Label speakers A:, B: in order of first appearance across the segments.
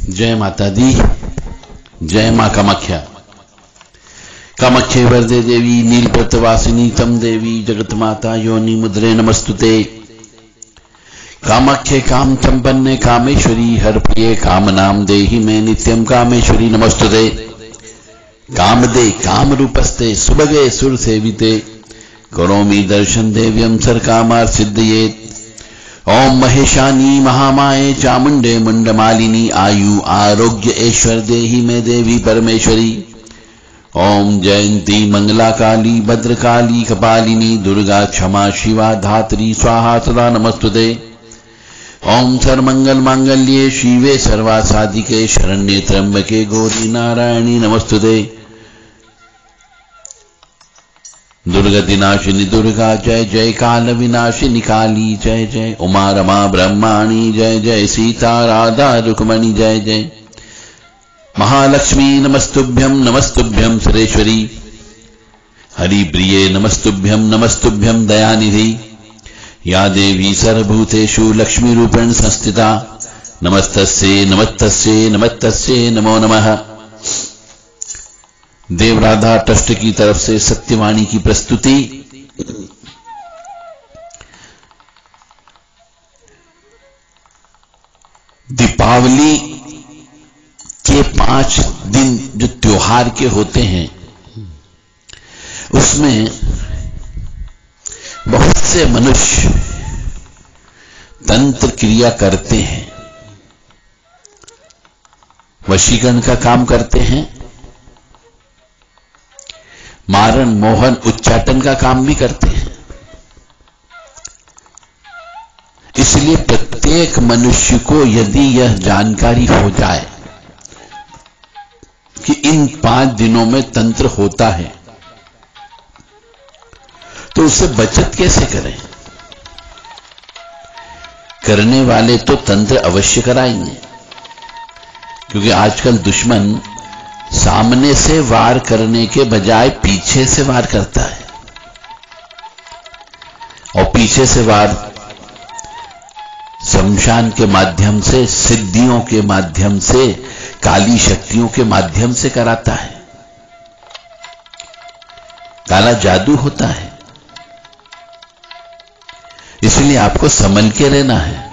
A: जय माता दी, जय माँ कामाख्या। कामाख्ये वरदे देवी नीलप्रतवासिनी तम देवी, जगत माता, योनि, मुद्रे, नमस्तुते। कामाख्ये काम संपन्ने कामेश्वरी, हर प्रिय काम नाम देहि में नित्यम कामेश्वरी, नमस्तुते। कामदे काम रूपस्ते सुबगे सुर सेविते। करोमि दर्शन देव्यम सर कामार सिद्धयेत। ओम महेशानी महामाए चामुंडे मुंडमालिनी आयु आरोग्य ऐश्वर देही में देवी परमेश्वरी। ओम जयंती मंगला काली भद्रकाली कपालिनी दुर्गा क्षमा शिवा धात्री स्वाहा सदा नमस्तुते। ओम सर्वमंगल मांगल्ये शिवे सर्वा साधिके शरण्ये त्र्यंबके गौरी नारायणी नमस्तुते। दुर्गति नाशिनी दुर्गा जय जय काल विनाशिनी काली जय जय उमा रमा ब्रह्माणी जय जय सीता राधा रुक्मणी जय जय। महालक्ष्मी नमस्तुभ्यम नमस्तुभ्यम सुरेश्वरी। हरि प्रिये नमस्तुभ्यम नमस्तुभ्यम दयानिधि। या देवी सर्वभूतेषु लक्ष्मीरूपेण संस्थिता। नमस्तस्ये नमस्तस्ये नमस्तस्ये नमो नमः। देवराधा ट्रस्ट की तरफ़ से सत्यवाणी की प्रस्तुति। दीपावली के पाँच दिन जो त्योहार के होते हैं, उसमें बहुत से मनुष्य तंत्र क्रिया करते हैं, वशीकरण का काम करते हैं मारण मोहन उच्चाटन का काम भी करते हैं। इसलिए प्रत्येक मनुष्य को यदि यह जानकारी हो जाए कि इन पाँच दिनों में तंत्र होता है तो उससे बचत कैसे करें? करने वाले तो तंत्र अवश्य कराएँगे, क्योंकि आजकल दुश्मन सामने से वार करने के बजाय पीछे से वार करता है। और पीछे से वार शमशान के माध्यम से, सिद्धियों के माध्यम से, काली शक्तियों के माध्यम से कराता है। काला जादू होता है। इसलिए आपको समझ के रहना है।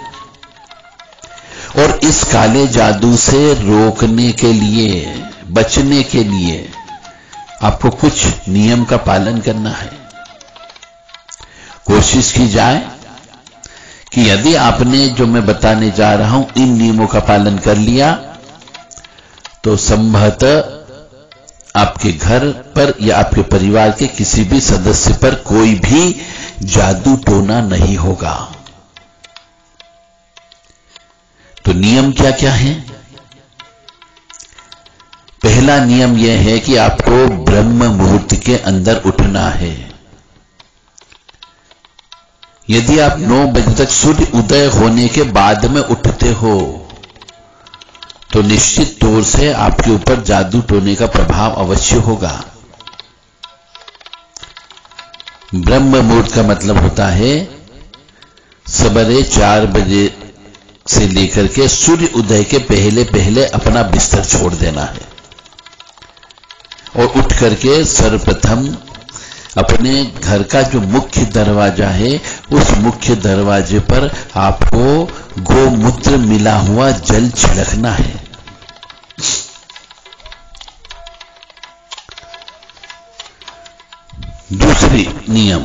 A: और इस काले जादू से रोकने के लिए बचने के लिए आपको कुछ नियम का पालन करना है। कोशिश की जाए कि यदि आपने जो मैं बताने जा रहा हूँ, इन नियमों का पालन कर लिया तो संभवत आपके घर पर या आपके परिवार के किसी भी सदस्य पर कोई भी जादू टोना नहीं होगा। तो नियम क्या क्या है? पहला नियम यह है कि आपको ब्रह्म मुहूर्त के अंदर उठना है। यदि आप 9 बजे तक सूर्य उदय होने के बाद में उठते हो तो निश्चित तौर से आपके ऊपर जादू टोने का प्रभाव अवश्य होगा। ब्रह्म मुहूर्त का मतलब होता है, सवेरे चार बजे से लेकर के सूर्य उदय के पहले पहले अपना बिस्तर छोड़ देना है। और उठ करके सर्वप्रथम अपने घर का जो मुख्य दरवाज़ा है, उस मुख्य दरवाजे पर आपको गोमूत्र मिला हुआ जल छिड़कना है। दूसरी नियम,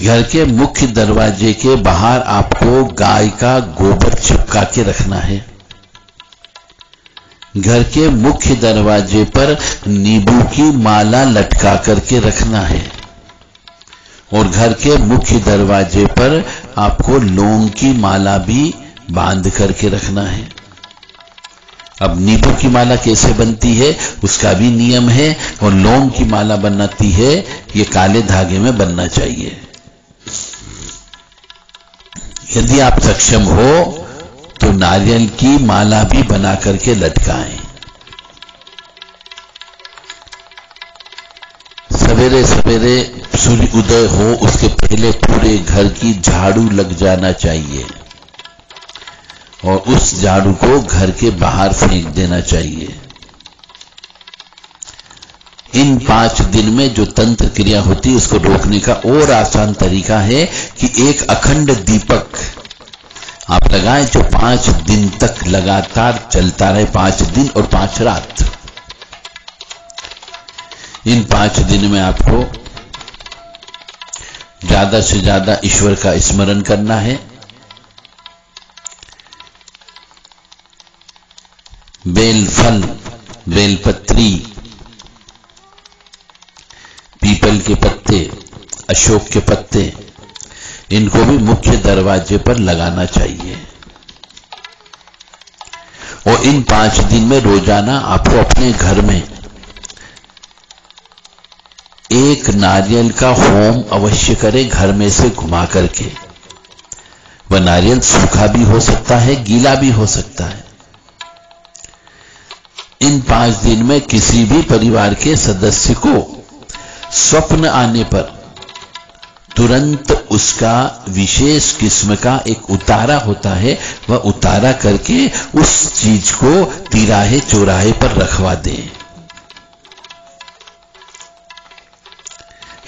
A: घर के मुख्य दरवाजे के बाहर आपको गाय का गोबर चिपका के रखना है। घर के मुख्य दरवाजे पर नींबू की माला लटका करके रखना है। और घर के मुख्य दरवाजे पर आपको लौंग की माला भी बाँध करके रखना है। अब नींबू की माला कैसे बनती है, उसका भी नियम है, और लौंग की माला बनाती है, ये काले धागे में बनना चाहिए। यदि आप सक्षम हो तो नारियल की माला भी बना करके लटकाएँ। सवेरे सवेरे सूर्य उदय हो, उसके पहले पूरे घर की झाड़ू लग जाना चाहिए और उस झाड़ू को घर के बाहर फेंक देना चाहिए। इन पाँच दिन में जो तंत्र क्रिया होती है, उसको रोकने का और आसान तरीका है कि एक अखंड दीपक आप लगाए जो पाँच दिन तक लगातार चलता रहे, पाँच दिन और पाँच रात। इन पाँच दिन में आपको ज़्यादा से ज़्यादा ईश्वर का स्मरण करना है। बेल फल बेलपत्री पीपल के पत्ते, अशोक के पत्ते इनको भी मुख्य दरवाजे पर लगाना चाहिए। और इन पाँच दिन में रोज़ाना आपको अपने घर में एक नारियल का होम अवश्य करें घर में से घुमा करके। वह नारियल सूखा भी हो सकता है, गीला भी हो सकता है। इन पाँच दिन में किसी भी परिवार के सदस्य को स्वप्न आने पर तुरंत उसका विशेष किस्म का एक उतारा होता है, वह उतारा करके उस चीज़ को तिराहे चौराहे पर रखवा दें।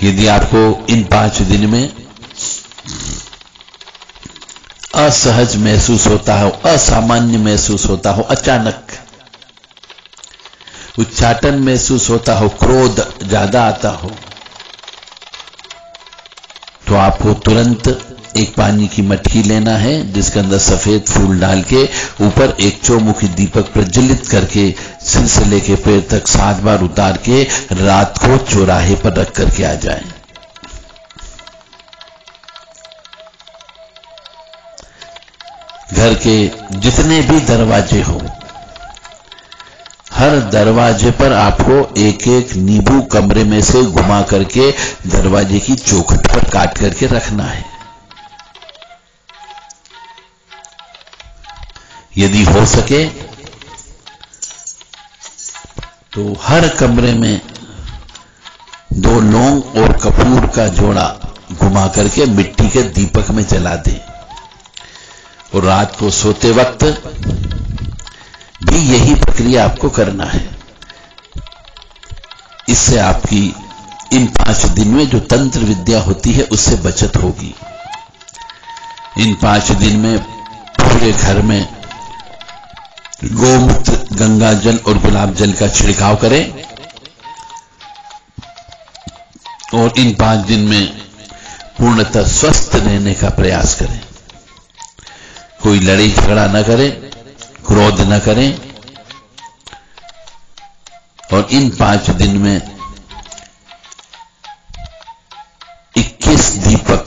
A: यदि आपको इन पाँच दिन में असहज महसूस होता हो, असामान्य महसूस होता हो, अचानक उच्चाटन महसूस होता हो, क्रोध ज़्यादा आता हो तो आपको तुरंत एक पानी की मटकी लेना है, जिसके अंदर सफ़ेद फूल डाल के ऊपर एक चौमुखी दीपक प्रज्वलित करके सिर से लेके पैर तक सात बार उतार के रात को चौराहे पर रख करके आ जाए। घर के जितने भी दरवाजे हो हर दरवाजे पर आपको एक एक नींबू कमरे में से घुमा करके दरवाजे की चौखट पर काट करके रखना है। यदि हो सके तो हर कमरे में दो लौंग और कपूर का जोड़ा घुमा करके मिट्टी के दीपक में जला दें। और रात को सोते वक्त भी यही प्रक्रिया आपको करना है। इससे आपकी इन पाँच दिन में जो तंत्र विद्या होती है, उससे बचत होगी। इन पाँच दिन में पूरे घर में गोमूत्र, गंगा जल और गुलाब जल का छिड़काव करें। और इन पाँच दिन में पूर्णतः स्वस्थ रहने का प्रयास करें। कोई लड़ाई झगड़ा न करें, क्रोध न करें। और इन पाँच दिन में 21 दीपक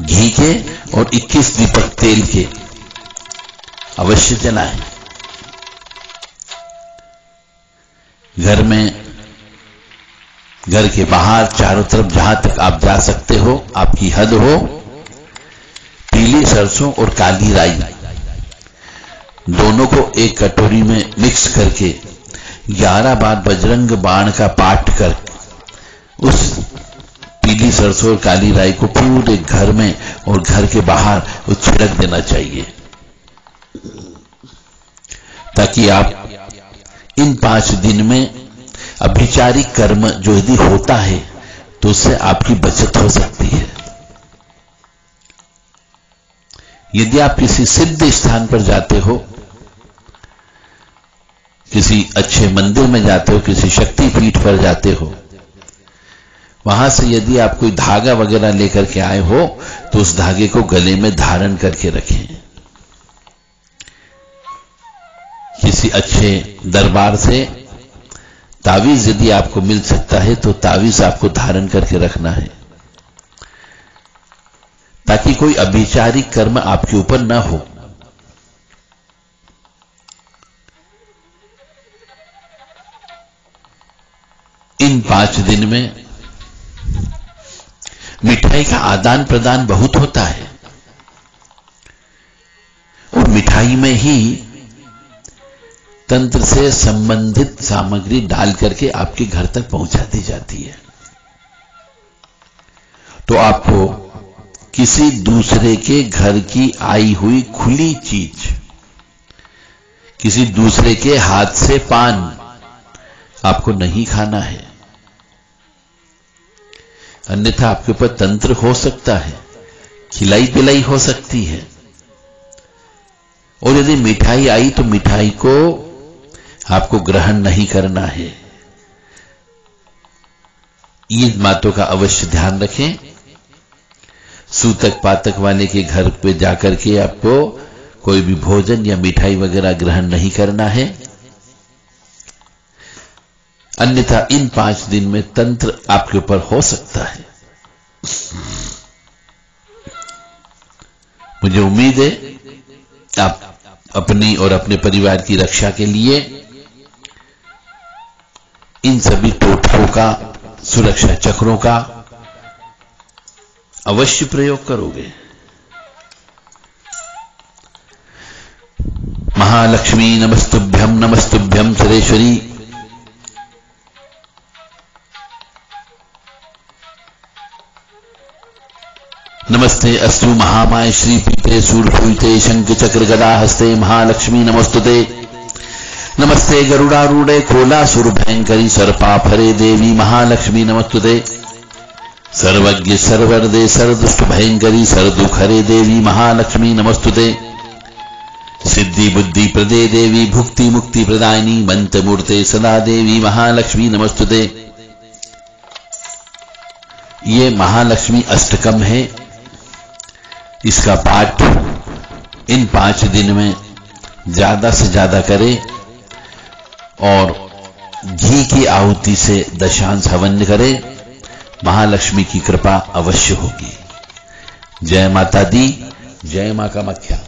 A: घी के और 21 दीपक तेल के अवश्य जलाएँ। घर में, घर के बाहर, चारों तरफ़ जहाँ तक आप जा सकते हो, आपकी हद हो, पीली सरसों और काली राई, दोनों को एक कटोरी में मिक्स करके 11 बार बजरंग बाण का पाठ कर उस पीली सरसों और काली राई को पूरे घर में और घर के बाहर छिड़क देना चाहिए। ताकि आप इन पाँच दिन में अभिचारिक कर्म जो यदि होता है तो उससे आपकी बचत हो सकती है। यदि आप किसी सिद्ध स्थान पर जाते हो किसी अच्छे मंदिर में जाते हो, किसी शक्ति पीठ पर जाते हो, वहाँ से यदि आप कोई धागा वगैरह लेकर के आए हो तो उस धागे को गले में धारण करके रखें। किसी अच्छे दरबार से तावीज यदि आपको मिल सकता है तो तावीज आपको धारण करके रखना है, ताकि कोई अभिचारिक कर्म आपके ऊपर ना हो इन पाँच दिन में मिठाई का आदान प्रदान बहुत होता है। और मिठाई में ही तंत्र से संबंधित सामग्री डाल करके आपके घर तक पहुँचा दी जाती है। तो आपको किसी दूसरे के घर की आई हुई खुली चीज़, किसी दूसरे के हाथ से पान आपको नहीं खाना है। अन्यथा आपके ऊपर तंत्र हो सकता है। खिलाई पिलाई हो सकती है। और यदि मिठाई आई तो मिठाई को आपको ग्रहण नहीं करना है। ईद बातों का अवश्य ध्यान रखें। सूतक, पातक वाले के घर पे जाकर के आपको कोई भी भोजन या मिठाई वगैरह ग्रहण नहीं करना है। अन्यथा इन पाँच दिन में तंत्र आपके ऊपर हो सकता है। मुझे उम्मीद है आप अपनी और अपने परिवार की रक्षा के लिए इन सभी टोटकों का, सुरक्षा चक्रों का अवश्य प्रयोग करोगे। महालक्ष्मी नमस्तुभ्यम नमस्तुभ्यम सुरेश्वरी। नमस्ते, अस्तु महामाय श्री पीते सूर्यते शंख चक्र गदा हस्ते महालक्ष्मी नमस्तुते। नमस्ते गरुड़ारूढ़े कोला सुर भयंकरी सर्पाफरे देवी महालक्ष्मी नमस्तुते। सर्वज्ञ सर्वरदे सर्वदुष्ट भयंकरी सर्दुखरे देवी महालक्ष्मी नमस्तुते। सिद्धि बुद्धि प्रदे देवी भुक्ति मुक्ति प्रदायिनी मंत्र मूर्ते सदा देवी महालक्ष्मी नमस्तुते। ये महालक्ष्मी अष्टकम है। इसका पाठ इन पाँच दिन में ज़्यादा से ज़्यादा करें और घी की आहुति से दशांश हवन करें। महालक्ष्मी की कृपा अवश्य होगी। जय माता दी, जय माँ का मख्या।